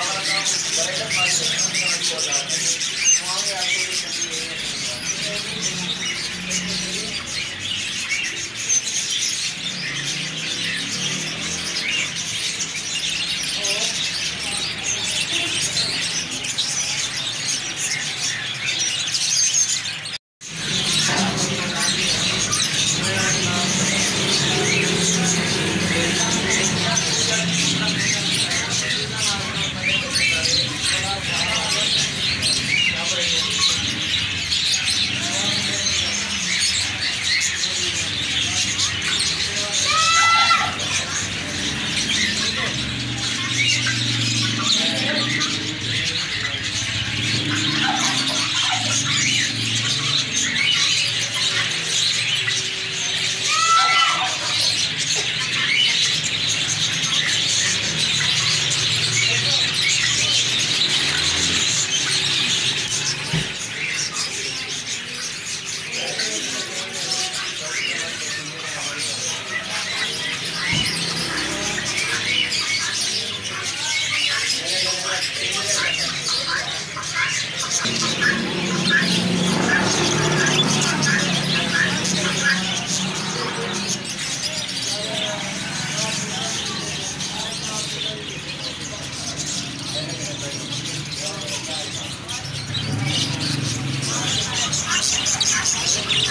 Thank you.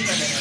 Instagram.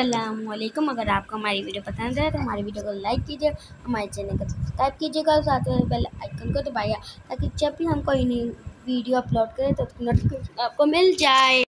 अल्लाम अगर आपको हमारी वीडियो पसंद है तो हमारी वीडियो को लाइक कीजिए, हमारे चैनल को सब्सक्राइब कीजिएगा और साथ में बेल आइकन को दबाइए ताकि जब भी हम कोई नई वीडियो अपलोड करें तो नोटिफिकेशन आपको मिल जाए।